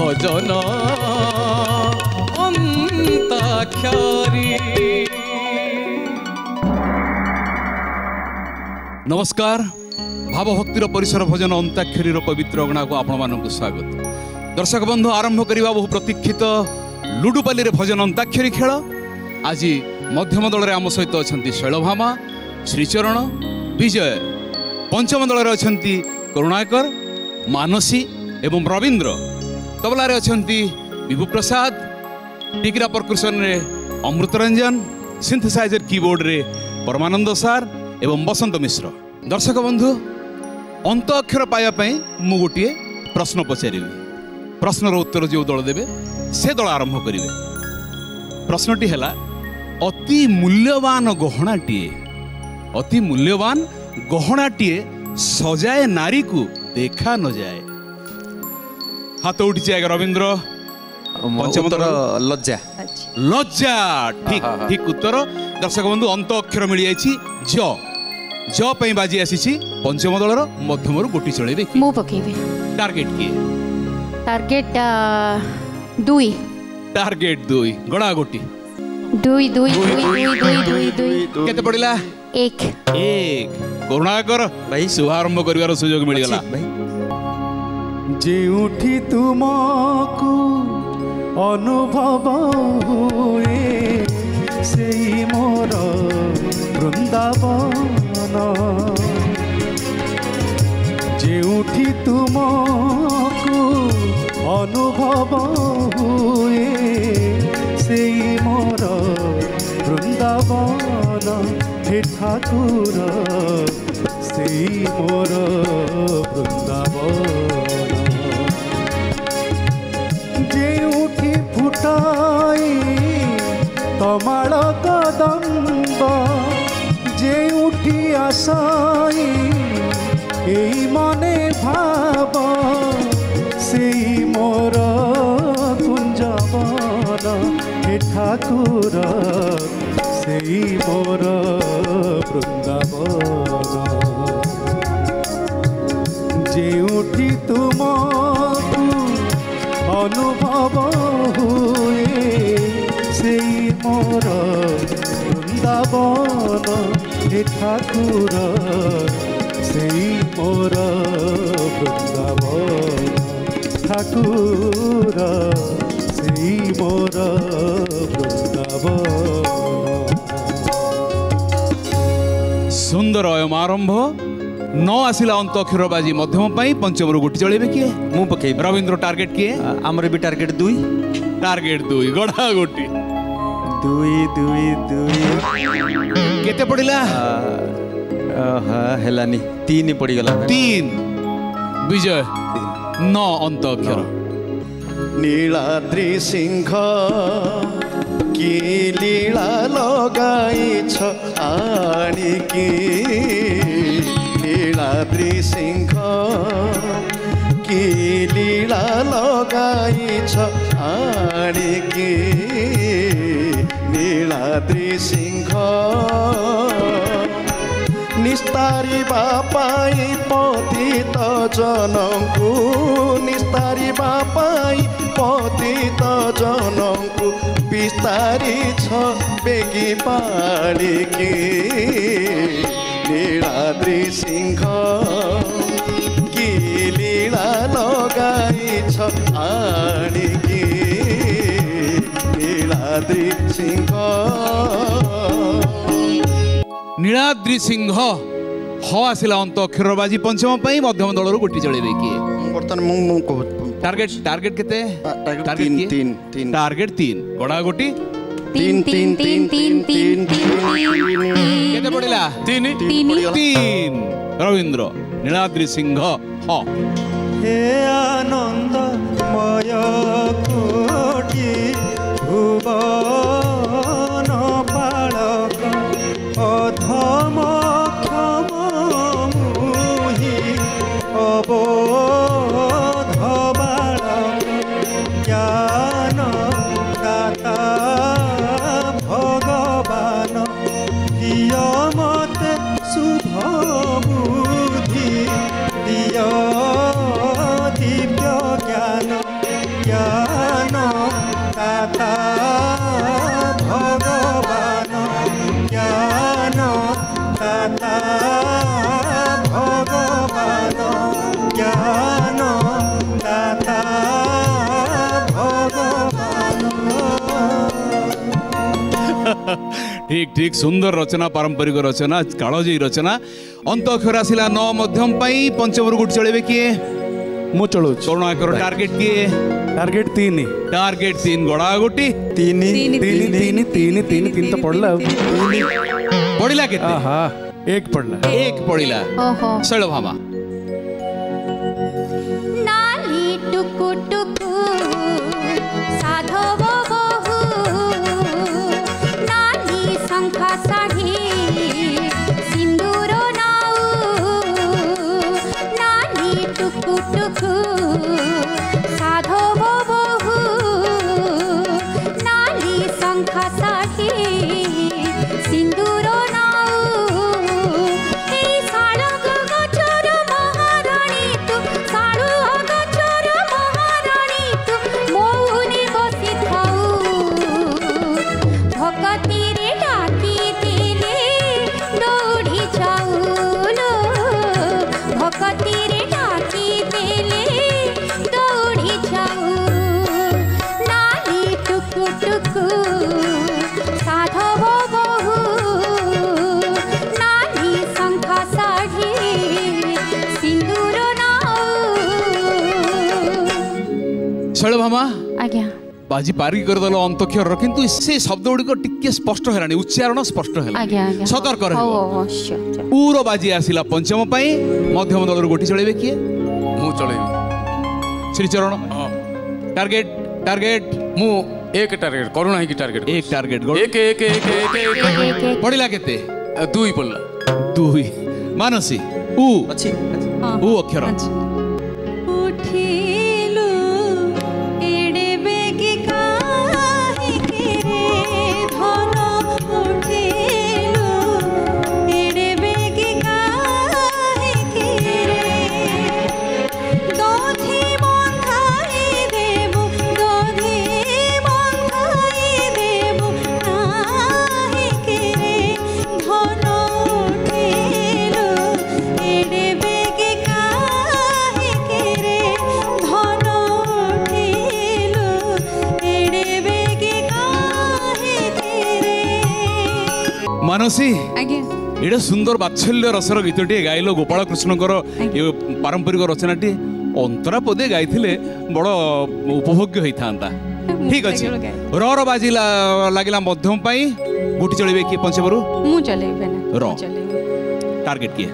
ভজন অন্তাক্ষরী নমস্কার ভাবভক্তির পরিসর ভজন অন্তাক্ষরীর পবিত্র অগণাকু আপনার স্বাগত দর্শক বন্ধু আরম্ভ করা বহু প্রতীক্ষিত লুডুপালি ভজন অন্তাক্ষরী খেল আজ মধ্যম দলের আম সহ অনেক শৈলভামা শ্রীচরণ বিজয় পঞ্চম দলের অনেক করুণাকর ମାନସୀ ଏବଂ ରବୀନ୍ଦ୍ର ତବଲାରେ ଅଛନ୍ତି ବିଭୁ ପ୍ରସାଦ ଟିକିରା ପରକୁସନରେ ଅମୃତ ରଞ୍ଜନ ସିନ୍ଥେସାଇଜର କିବୋର୍ଡ଼ରେ ପରମାନନ୍ଦ ସାର୍ ଏବଂ ବସନ୍ତ ମିଶ୍ର ଦର୍ଶକ ବନ୍ଧୁ ଅନ୍ତ ଅକ୍ଷର ପାଇବା ପାଇଁ ମୁଁ ଗୋଟିଏ ପ୍ରଶ୍ନ ପଚାରିବି ପ୍ରଶ୍ନର ଉତ୍ତର ଯେଉଁ ଦଳ ଦେବେ ସେ ଦଳ ଆରମ୍ଭ କରିବେ ପ୍ରଶ୍ନଟି ହେଲା ଅତି ମୂଲ୍ୟବାନ ଗହଣାଟିଏ ଅତି ମୂଲ୍ୟବାନ ଗହଣାଟିଏ ସଜାଏ ନାରୀକୁ ଦେଖା ନଯାଏ হাত উঠছে এক রবীন্দ্র পঞ্চমতর লজ্জা লজ্জা ঠিক ঠিক উত্তর দর্শক বন্ধু অন্ত অক্ষর মিলি যাইছি জ জ পাই বাজি আসিছি পঞ্চম দলর মধ্যমরু গোটি চড়াইবে মু পকাইবে টার্গেট কি টার্গেট দুই টার্গেট দুই গড়া গোটি দুই দুই দুই দুই দুই দুই কেতে পড়িলা এক এক করুণাকর ভাই শুভারম্ভ করিবার সুযোগ মিলি গলা ভাই যে উঠি তোমাকু অনুভব হুয়ে সেই মোর বৃন্দাবন যে উঠি তোমাকু অনুভব হুয়ে সেই মোর বৃন্দাবন হে ঠাকুর সেই মোর আশাই এই মনে ভাব সেই মোর কুঞ্জবন হে ঠাকুর সেই মোর বৃন্দাবন ଯେଉଁଠି ତୁମକୁ ଅନୁଭବ ହୁଏ ସେଇ ମୋର ବୃନ୍ଦାବନ হে ঠাকুর সেই মোর বৃন্দাবন ঠাকুর সেই মোর বৃন্দাবন সুন্দর অয়ম আরম্ভ ন আসিলা অন্ত ক্ষীরবাজি মধ্যম পাই পঞ্চমর গুটি চলাইবে কি মু পকাই রবীন্দ্র টার্গেট কি আমার বি টার্গেট দুই টার্গেট দুই গড়া গুটি দুই দুই দুই কেতে পড়িলা হ্যাঁ হেলানি তিন পড়িগলা তিন বিজয় ন অন্ত অক্ষর নীলাদ্রি সিংহ কি লীলা লগাইছ আনিকি নীলাদ্রি সিংহ কি লীলা লগাইছ আনিকি नीलाद्री सिंह निस्तारी बापाई पति त जनमको निस्तारी बापाई पति त जनमको बिस्तारी छ बेगी पालिकी लीलाद्री सिंह कि लीला लगाई छ आणी लीलाद्री सिंह ନୀଳାଦ୍ରି ସିଂହ ହ ଆସିଲା ଅନ୍ତ ଅକ୍ଷର ବାଜି ପଞ୍ଚମ ପାଇଁ ମଧ୍ୟମ ଦଳରୁ ଗୋଟି ଚଳେଇବେ କିଏ ବର୍ତ୍ତମାନ ମୁଁ ଟାର୍ଗେଟ ଟାର୍ଗେଟ କେତେ ଟାର୍ଗେଟ ତିନ ଗଡ଼ା ଗୋଟି କେତେ ପଡ଼ିଲା ତିନି ତିନି ରବୀନ୍ଦ୍ର ନୀଳାଦ୍ରି ସିଂହ ହ ହେ ঠিক ঠিক সুন্দর রচনা পারম্পরিক রচনা কালজয়ী রচনা অন্ত অক্ষর আসিলা ন মধ্যম পাই পঞ্চমরু গুট চলেবে কিয়ে ମୁଁ ଚଳଉଛି କରୁଣ ଆଙ୍କର ଟାର୍ଗେଟ କିଏ ଟାର୍ଗେଟ ତିନି ଟାର୍ଗେଟ ତିନି ଗଡ଼ା ଗୋଟି ତିନି ତିନି ତିନି ତିନି ତିନି ତିନି ତ ପଡ଼ିଲା ଆଉ ପଡ଼ିଲା କେତେ ଏକ ପଡ଼ିଲା ଏକ ପଡ଼ିଲା ଶୈଳଭାମା ଶୈଳଭାମା ଆଜ୍ଞା বাজি পারিকি করে দেল অন্তক্ষর কিন্তু সে শব্দ গুড়িক টিকে স্পষ্ট হলানি উচ্চারণ স্পষ্ট হল সতর্ক উর বাজি আসিলা পঞ্চম পাই মধ্যম দলর গোটি চলাইবে কি মু চলাইবি শ্রীচরণ টার্গেট টার্গেট মু এক টার্গেট করুণা কি টার্গেট এক টার্গেট এক এক এক এক পড়িলা কেতে দুই পড়লা দুই মানসী উ আছে উ অক্ষর উঠি ମାନସୀ ଏଇଟା ସୁନ୍ଦର ବାତ୍ସଲ୍ୟ ରସର ଗୀତଟିଏ ଗାଇଲ ଗୋପାଳ କୃଷ୍ଣଙ୍କର ପାରମ୍ପରିକ ରଚନାଟିଏ ଅନ୍ତରା ପଦେ ଗାଇଥିଲେ ବଡ଼ ଉପଭୋଗ୍ୟ ହେଇଥାନ୍ତା ଠିକ ଅଛି ରର ବାଜିଲା ଲାଗିଲା ମଧ୍ୟମ ପାଇଁ ଗୋଟି ଚଳିବେ କିଏ ପଞ୍ଚମରୁ ମୁଁ ଚଲେଇବି ର ଟାର୍ଗେଟ କିଏ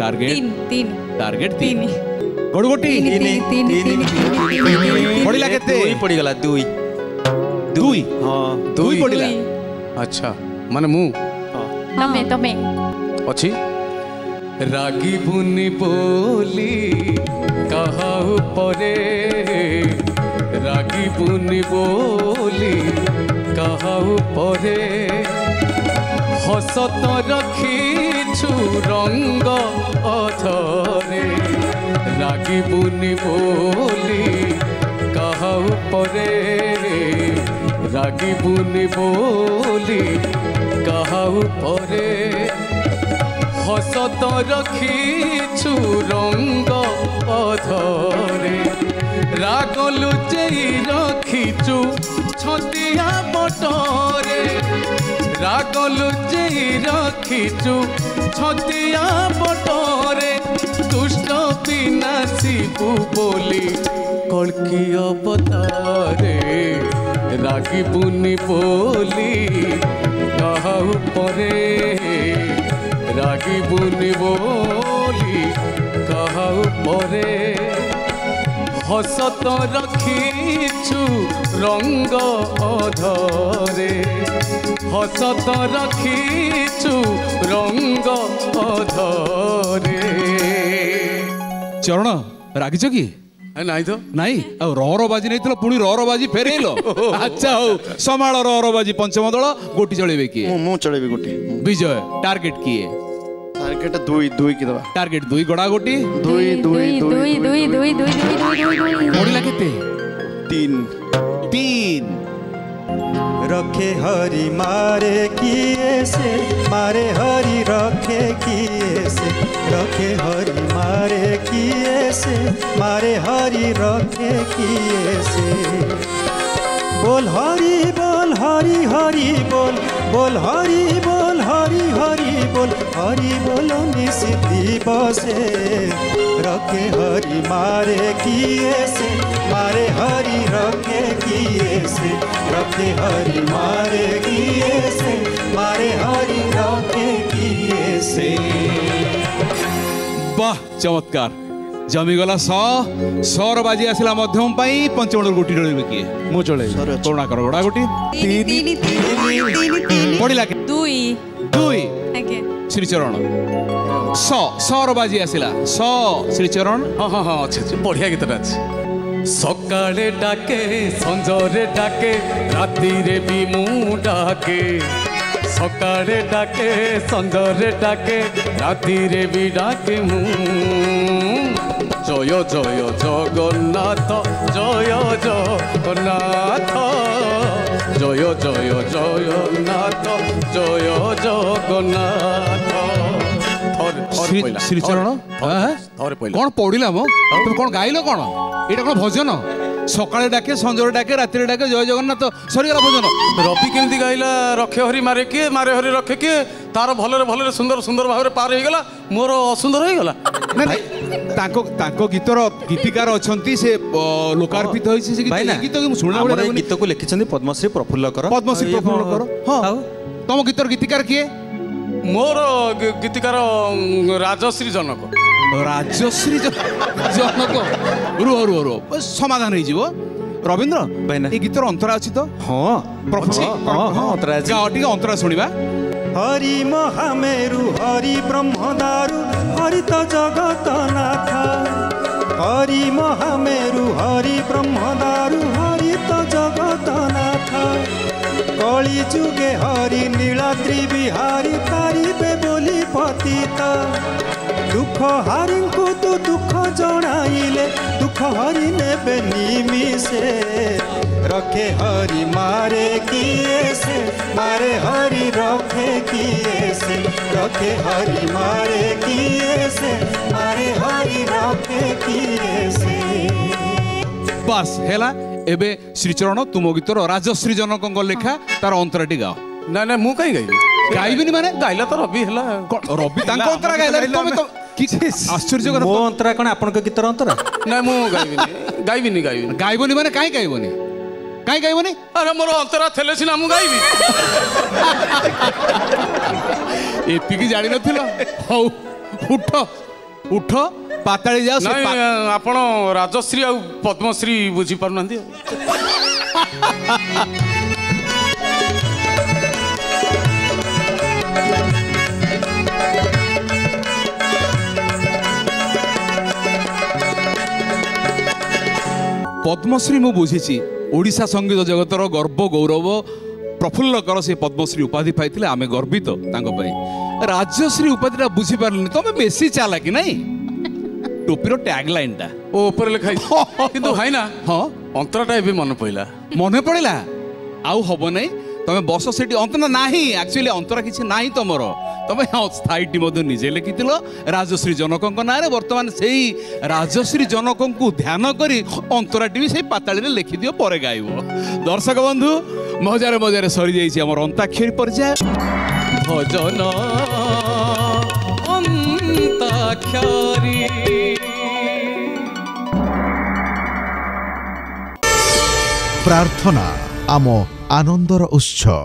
ଟାର୍ଗେଟ ଟାର୍ଗେଟ ତିନି গড়গড়টি পড়িলা କେତେ দুই পড়িগলা ଦୁଇ দুই হ্যাঁ দুই পড়িলা আচ্ছা ମାନେ ମୁଁ ତମେ ତମେ ଅଛି ରାଗିବୁନି ବୋଲି କାହା ଉପରେ ରାଗିବୁନି ବୋଲି କାହା ଉପରେ ହସ ତ ରଖିଛୁ ରଙ୍ଗ ଅଧରେ ରାଗିବୁନି ବୋଲି କାହା ଉପରେ লাগিবুনি বলি কাহাউ পরে হসত রখিছু রঙ্গ অধরে রাগ লুচেই রখিছু ছতিয়া বটরে রাগ লুচেই রখিছু ছতিয়া বটরে দুষ্ট বিনাশিবু বলি কলকি অবতারে রাগিবুনি বলি কাহাউ পরে রাগিবুনি বলি কাহাউ পরে হসত রাখিছু রঙ্গ অধরে হসত রাখিছু রঙ্গ অধরে চরণ রাগিছ কি ନାଇଁ ତ ନାଇଁ ଆଉ ବାଜି ନେଇଥିଲ ପୁଣି ବାଜି ଫେରେଇଲ ଆଚ୍ଛା ହଉ ସମାଳ ବାଜି ପଞ୍ଚମ ଦଳ ଗୋଟି ଚଳେଇବେ କିଏ ମୁଁ ଚଳେଇବି ଗୋଟି ବିଜୟ ଟାର୍ଗେଟ କିଏ ଟାର୍ଗେଟ ଦୁଇ ଦୁଇ କି ଦବା ଟାର୍ଗେଟ ଦୁଇ ଗଡ଼ା ଗୋଟି ଦୁଇ ଦୁଇ ଦୁଇ ଦୁଇ ଦୁଇ ଦୁଇ ଦୁଇ ଦୁଇ ପଡ଼ିଲା କେତେ ତିନ ତିନ रखे हरी मारे किए से मारे हरी रखे किए से रखे हरी मारे किए से मारे हरी रखे किए से बोल हरी बोल हरी हरी बोल बोल हरी बोल হরি হরি বল হরি বল নিশি বসে রকে হরি মারে কিয়ে সে মারে হরি রকে কিয়ে সে রকে হরি মারে কিয়ে সে মারে হরি রকে কিয়ে সে বাহ চমৎকার জমিগলা স সর বাজি আসিলা মধ্যম পাই পঞ্চমণর গোটি রইবে কি মু চলে করুণা কর গোটা গোটি পড়িলা দুই ଦୁଇ ଶ୍ରୀଚରଣ ସ ସର ବାଜି ଆସିଲା ସ ଶ୍ରୀଚରଣ ହଁ ହଁ ହଁ ଅଛି ଅଛି ବଢ଼ିଆ ଗୀତଟା ଅଛି ସକାଳେ ଡାକେ ସଞ୍ଜରେ ଡାକେ ରାତିରେ ବି ମୁଁ ଡାକେ ସକାଳେ ଡାକେ ସଞ୍ଜରେ ଡାକେ ରାତିରେ ବି ଡାକେ ମୁଁ ଜୟ ଜୟ ଜଗନ୍ନାଥ ଜୟ ଜଗନ୍ନାଥ জয় জয় জয়নাথ জয় জগন্নাথ শ্রীচରଣ କ'ଣ ପଡ଼ିଲା ମ ତୁମେ କ'ଣ ଗାଇଲ କ'ଣ ଏଇଟା କ'ଣ ଭଜନ ସକାଳେ ଡାକେ ସଞ୍ଜରେ ଡାକେ ରାତିରେ ଡାକେ ଜୟ ଜଗନ୍ନାଥ ସରିଗଲା ଭଜନ ରବି କେମିତି ଗାଇଲା ରକ୍ଷେ ହରି ମାରେ କିଏ ମାରେ ହରି ରକ୍ଷେ କିଏ ତାର ଭଲରେ ଭଲରେ ସୁନ୍ଦର ସୁନ୍ଦର ଭାବରେ ପାର ହେଇଗଲା ମୋର ଅସୁନ୍ଦର ହେଇଗଲା ନା ନାଇଁ ତାଙ୍କ ତାଙ୍କ ଗୀତର ଗୀତିକାର ଅଛନ୍ତି ସେ ଲୋକାର୍ପିତ ହୋଇଛି ସେ ଗୀତ ଗୀତ ମୁଁ ଶୁଣିଲା ବେଳେ ଗୀତକୁ ଲେଖିଛନ୍ତି ପଦ୍ମଶ୍ରୀ ପ୍ରଫୁଲ୍ଲକର ପଦ୍ମଶ୍ରୀ ପ୍ରଫୁଲ୍ଲକର ହଁ ତମ ଗୀତର ଗୀତିକାର କିଏ ମୋର ଗୀତିକାର ରାଜଶ୍ରୀ ଜନକ ରାଜଶ୍ରୀ ଜନକ ରୁହ ରୁହ ରୁହ ସମାଧାନ ହେଇଯିବ ରବୀନ୍ଦ୍ର ଏ ଗୀତର ଅନ୍ତରା ଅଛି ତ ହଁ ଟିକେ ଅନ୍ତରା ଶୁଣିବା হরি মহামেরু হরি ব্রহ্মদারু হরিত জগতনাথ হরি মহামেরু হরি ব্রহ্মদারু হরিত জগতনাথ কলি যুগে হরি নীলাদ্রি বিহারী তারিবে বলি পতিত হারিঙ্কু তু দুঃখ জনাইলে দুঃখ হরি নেবে নিমিষে রখে হরি মারে কিয়ে সে মারে হরি রখে কিয়ে সে রখে হরি মারে কিয়ে সে মারে হরি রখে কিয়ে সে বাস হেলা এবে শ্রীচরণ তুম গীতর রাজশ্রী জনকঙ্ক লেখা তার অন্তরাটি গাও না না মু কাই গাইবি গাইবিনি মানে গাইলা তো রবি হেলা রবি তাঙ্ক অন্তরা গাইলা তুমি তো ଆଶ୍ଚର୍ଯ୍ୟ ମୋ ଅନ୍ତରା କ'ଣ ଆପଣଙ୍କ ଗୀତର ଅନ୍ତରା ନାଇଁ ମୁଁ ଗାଇବିନି ଗାଇବିନି ଗାଇବିନି ଗାଇବନି ମାନେ କାହିଁ ଗାଇବନି କାହିଁ ଗାଇବନି ଆରେ ମୋର ଅନ୍ତରା ଥିଲେ ସିନା ମୁଁ ଗାଇବି ଏତିକି ଜାଣିନଥିଲ ହଉ ଉଠ ଉଠ ପାତାଳି ଯାଅ ଆପଣ ରାଜଶ୍ରୀ ଆଉ ପଦ୍ମଶ୍ରୀ ବୁଝିପାରୁନାହାନ୍ତି ପଦ୍ମଶ୍ରୀ ମୁଁ ବୁଝିଛି ଓଡ଼ିଶା ସଙ୍ଗୀତ ଜଗତର ଗର୍ବ ଗୌରବ ପ୍ରଫୁଲ୍ଲକର ସେ ପଦ୍ମଶ୍ରୀ ଉପାଧି ପାଇଥିଲେ ଆମେ ଗର୍ବିତ ତାଙ୍କ ପାଇଁ ରାଜ୍ୟଶ୍ରୀ ଉପାଧିଟା ବୁଝିପାରିଲିନି ତମେ ବେଶୀ ଚାଲାକି ନାଇଁ ଟୋପିର ଟ୍ୟାଗ୍ ଲାଇନ୍ଟା ଓ ଉପରେ ଲେଖା କିନ୍ତୁ ଭାଇନା ହଁ ଅନ୍ତରଟା ଏବେ ମନେ ପଡ଼ିଲା ମନେ ପଡ଼ିଲା ଆଉ ହବ ନାହିଁ তুমি বস সেটি অন্ত না না একচুয়ালি অন্তর কিছু না তোমার তুমি হ্যাঁ, স্থায়ীটি নিজে লিখিল রাজশ্রী জনক না বর্তমান সেই রাজশ্রী জনক ধ্যান করে অন্তরাটি সেই পাতাড়ি লিখি দিও পরে গাইব দর্শক বন্ধু মজার মজার সরি যাই আমার অন্তাক্ষরী পর্যায়ে ভজন প্রার্থনা আম ଆନନ୍ଦର ଉତ୍ସ